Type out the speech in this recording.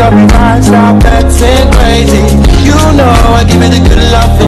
your mind, stop acting crazy. You know I give it a good